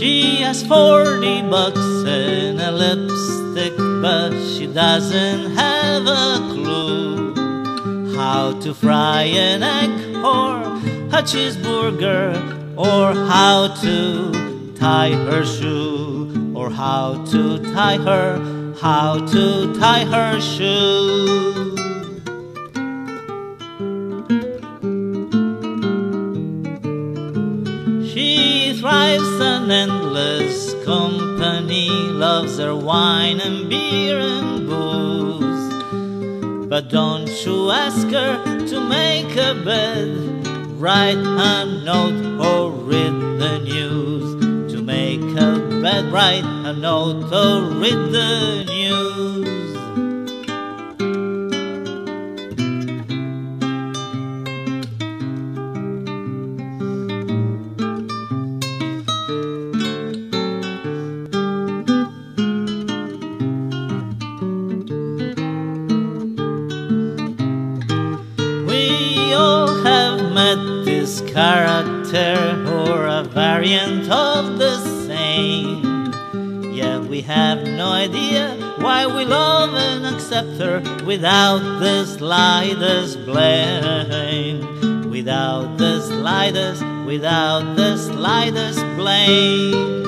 has 40 bucks and a lipstick, but she doesn't have a clue how to fry an egg or a cheeseburger or how to tie her shoe or how to tie her, how to tie her shoe. Thrives on endless company, loves her wine and beer and booze. But don't you ask her to make a bed, write a note or read the news. To make a bed, write a note or read the news. This character or a variant of the same. Yet we have no idea why we love and accept her without the slightest blame. Without the slightest, without the slightest blame.